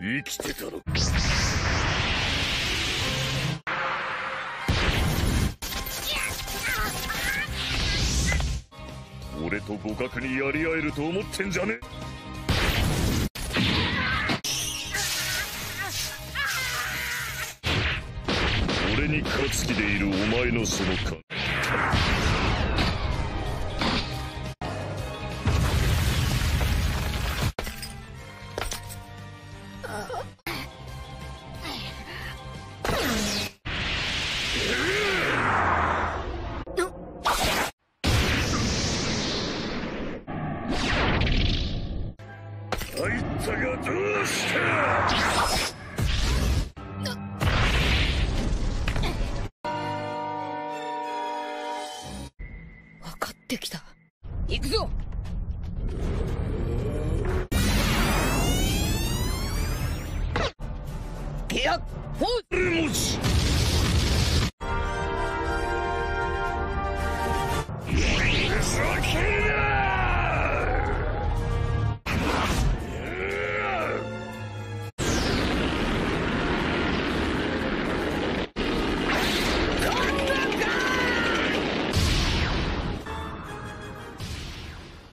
生きてたろ。俺と互角にやり合えると思ってんじゃね。え俺に勝つ気でいるお前のその勘あいつがどうし